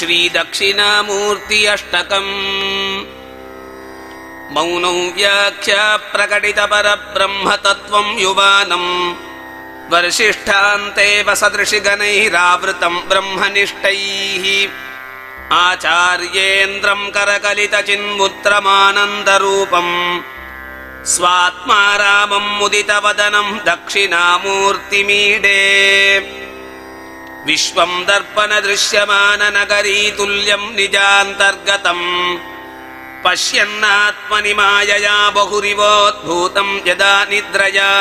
श्रीदक्षिणामूर्ति अष्टकम् मौनौ व्याख्या प्रकटितपरब्रह्मतत्त्वम् युवानम्। वर्षिष्ठान्तेव सदृशिगणैरावृतम् ब्रह्मनिष्ठैः। आचार्येन्द्रम् करकलितचिन्मुद्रमानन्दरूपम् स्वात्मा रामम् मुदितवदनम् दक्षिणामूर्तिमीडे विश्वम् दर्पणदृश्यमाननगरीतुल्यम् निजान्तर्गतम्। पश्यन्नात्मनि मायया बहुरिवोद्भूतम् यदा निद्रया।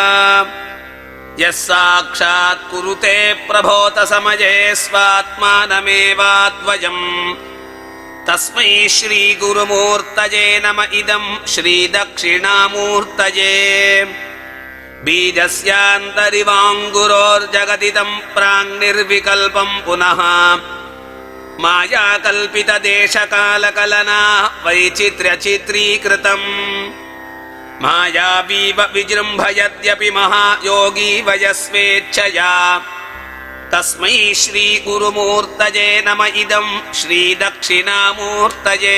यः साक्षात् कुरुते प्रभोतसमये स्वात्मानमेवाद्वयम्। तस्मै श्रीगुरुमूर्तये नम इदम् श्रीदक्षिणामूर्तये बीजस्यान्तरिवाङ्गुरोर्जगदिदम् प्राङ्निर्विकल्पम् पुनः। मायाकल्पितदेशकालकलना वैचित्र्यचित्रीकृतम् मायावीव विजृम्भयद्यपि महायोगी वयस्वेच्छया। तस्मै श्रीगुरुमूर्तये नम इदम् श्रीदक्षिणामूर्तये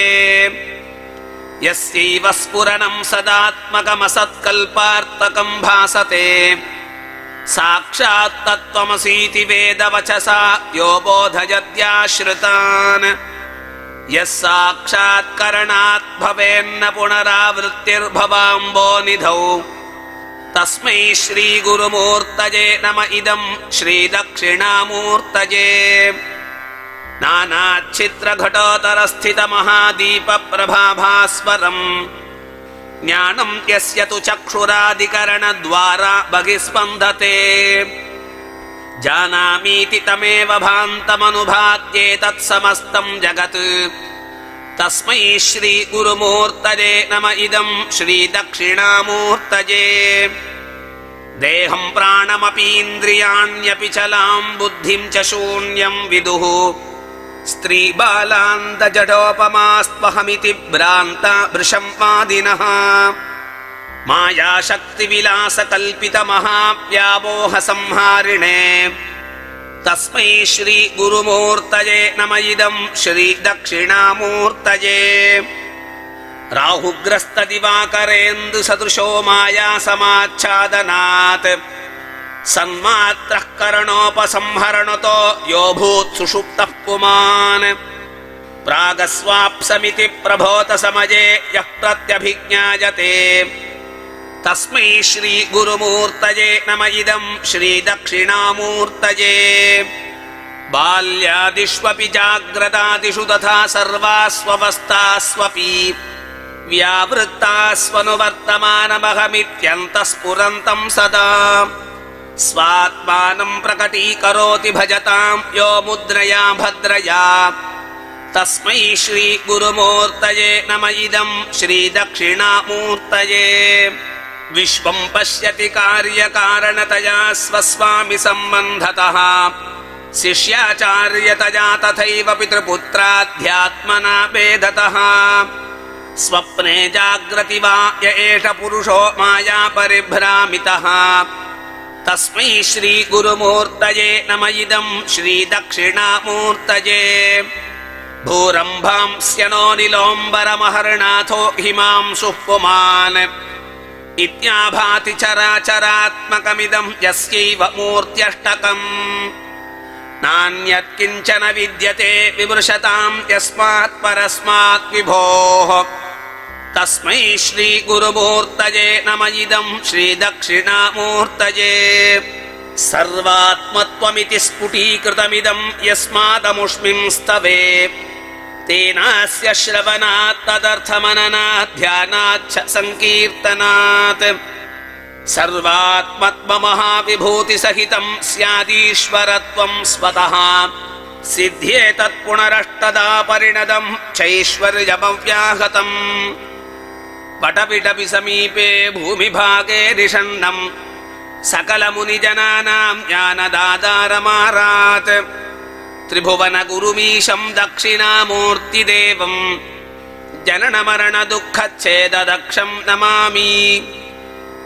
यस्यैव स्फुरणम् सदात्मकमसत्कल्पार्थकम् भासते। साक्षात्तत्त्वमसीति वेदवचसा यो बोधयद्याश्रितान्। यः साक्षात्करणात् भवेन्न पुनरावृत्तिर्भवाम्बो निधौ तस्मै श्रीगुरुमूर्तये नम इदम् श्रीदक्षिणामूर्तये नानाच्छिद्रघटोतरस्थितमहादीपप्रभाभास्वरम् ज्ञानम् यस्य तु चक्षुरादिकरणद्वारा बहिस्पन्दते जानामीति तमेव भान्तमनुभात्येतत्समस्तम् जगत्। तस्मै श्रीगुरुमूर्तये नम इदम् श्रीदक्षिणामूर्तये। देहम् प्राणमपीन्द्रियाण्यपि चलाम् बुद्धिम् च शून्यम् विदुः स्त्रीबालान्तजडोपमास्त्वहमिति भ्रान्ता वृषम् वादिनः मायाशक्तिविलासकल्पितमहाव्यामोहसंहारिणे। तस्मै श्रीगुरुमूर्तये नम इदम् श्रीदक्षिणामूर्तये। राहुग्रस्तदिवाकरेन्दुसदृशो मायासमाच्छादनात् सन्मात्रः करणोपसंहरणतो यो भूत् सुषुप्तः पुमान्। प्रागस्वाप्समिति प्रभोतसमये यः प्रत्यभिज्ञायते। तस्मै श्रीगुरुमूर्तये नम इदम् श्रीदक्षिणामूर्तये। बाल्यादिष्वपि जाग्रदादिषु तथा सर्वास्ववस्थास्वपि व्यावृत्तास्वनुवर्तमानमहमित्यन्तः स्फुरन्तम् सदा स्वात्मानम् प्रकटीकरोति भजताम् यो मुद्रया भद्रया। तस्मै श्रीगुरुमूर्तये नम इदम् श्रीदक्षिणामूर्तये। विश्वम् पश्यति कार्यकारणतया स्वस्वामि सम्बन्धतः। शिष्याचार्यतया तथैव पितृपुत्राध्यात्मना वेदतः स्वप्ने जाग्रति वा य एष पुरुषो माया परिभ्रामितः तस्मै श्रीगुरुमूर्तये नम इदम् श्रीदक्षिणामूर्तये। भूरम्भांस्यनो निलोम्बरमहर्णाथो हिमांशुः पुमान् इत्याभाति चराचरात्मकमिदम् यस्यैव मूर्त्यष्टकम्। नान्यत्किञ्चन विद्यते विमृशताम् यस्मात् परस्मात् विभोः तस्मै श्रीगुरुमूर्तये नम इदम् श्रीदक्षिणामूर्तये। सर्वात्मत्वमिति स्फुटीकृतमिदम् यस्मादमुष्मिम् स्तवे। तेनास्य श्रवणात् तदर्थमननात् ध्यानाच्च सङ्कीर्तनात्। सर्वात्मत्ममहाविभूतिसहितम् स्यादीश्वरत्वम् स्वतः। सिद्ध्येतत्पुनरष्टदा परिणदम् चैश्वर्यमव्याहतम् पटपिटपि समीपे भूमिभागे रिषण्णम् सकलमुनिजनानाम् ज्ञानदादारमारात्। त्रिभुवनगुरुमीशम् दक्षिणामूर्तिदेवम्। जननमरणदुःखच्छेददक्षम् नमामि।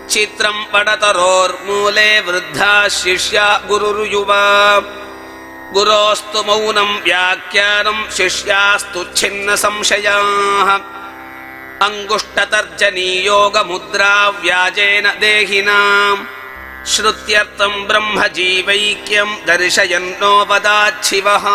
चित्रम् पडतरोर्मूले वृद्धा शिष्या गुरुर्युवा। गुरोस्तु मौनम् व्याख्यानम् शिष्यास्तु छिन्न संशयाः अङ्गुष्टतर्जनीयोगमुद्रा व्याजेन देहिनाम् श्रुत्यर्थम् ब्रह्म जीवैक्यम् दर्शयन्नोपदाच्छिवः